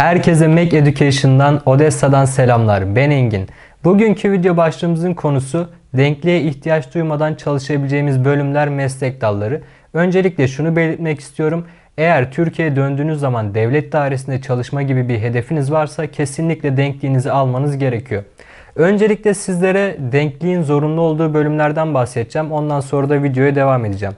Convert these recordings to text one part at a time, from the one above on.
Herkese Mac Education'dan, Odessa'dan selamlar. Ben Engin. Bugünkü video başlığımızın konusu denkliğe ihtiyaç duymadan çalışabileceğimiz bölümler meslek dalları. Öncelikle şunu belirtmek istiyorum. Eğer Türkiye'ye döndüğünüz zaman devlet dairesinde çalışma gibi bir hedefiniz varsa kesinlikle denkliğinizi almanız gerekiyor. Öncelikle sizlere denkliğin zorunlu olduğu bölümlerden bahsedeceğim. Ondan sonra da videoya devam edeceğim.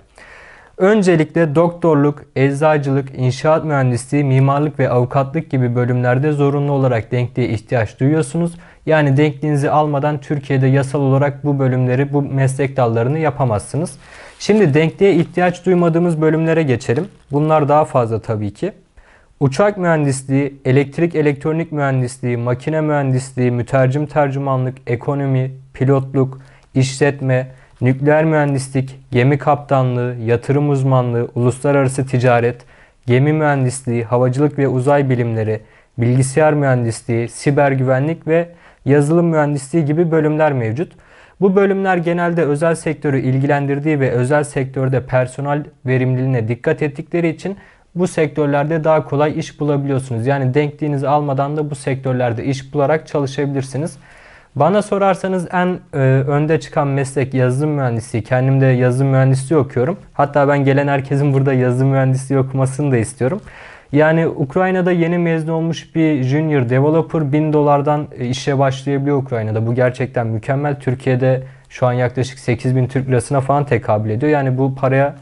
Öncelikle doktorluk, eczacılık, inşaat mühendisliği, mimarlık ve avukatlık gibi bölümlerde zorunlu olarak denkliğe ihtiyaç duyuyorsunuz. Yani denkliğinizi almadan Türkiye'de yasal olarak bu bölümleri, bu meslek dallarını yapamazsınız. Şimdi denkliğe ihtiyaç duymadığımız bölümlere geçelim. Bunlar daha fazla tabii ki. Uçak mühendisliği, elektrik elektronik mühendisliği, makine mühendisliği, mütercim tercümanlık, ekonomi, pilotluk, işletme, nükleer mühendislik, gemi kaptanlığı, yatırım uzmanlığı, uluslararası ticaret, gemi mühendisliği, havacılık ve uzay bilimleri, bilgisayar mühendisliği, siber güvenlik ve yazılım mühendisliği gibi bölümler mevcut. Bu bölümler genelde özel sektörü ilgilendirdiği ve özel sektörde personel verimliliğine dikkat ettikleri için bu sektörlerde daha kolay iş bulabiliyorsunuz. Yani denkliğinizi almadan da bu sektörlerde iş bularak çalışabilirsiniz. Bana sorarsanız en e, önde çıkan meslek yazılım mühendisliği. Kendim de yazılım mühendisliği okuyorum. Hatta ben gelen herkesin burada yazılım mühendisliği okumasını da istiyorum. Yani Ukrayna'da yeni mezun olmuş bir junior developer 1000 dolardan e, işe başlayabiliyor Ukrayna'da. Bu gerçekten mükemmel. Türkiye'de şu an yaklaşık 8000 Türk lirasına falan tekabül ediyor. Yani bu paraya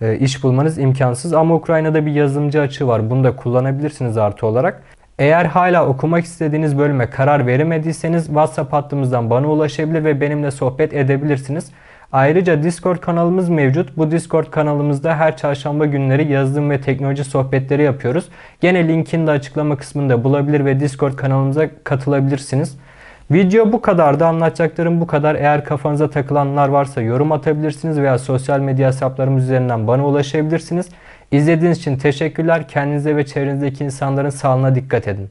e, iş bulmanız imkansız. Ama Ukrayna'da bir yazılımcı açığı var. Bunu da kullanabilirsiniz artı olarak. Eğer hala okumak istediğiniz bölüme karar veremediyseniz WhatsApp hattımızdan bana ulaşabilir ve benimle sohbet edebilirsiniz. Ayrıca Discord kanalımız mevcut. Bu Discord kanalımızda her çarşamba günleri yazılım ve teknoloji sohbetleri yapıyoruz. Gene linkini de açıklama kısmında bulabilir ve Discord kanalımıza katılabilirsiniz. Video bu kadardı. Anlatacaklarım bu kadar. Eğer kafanıza takılanlar varsa yorum atabilirsiniz veya sosyal medya hesaplarımız üzerinden bana ulaşabilirsiniz. İzlediğiniz için teşekkürler. Kendinize ve çevrenizdeki insanların sağlığına dikkat edin.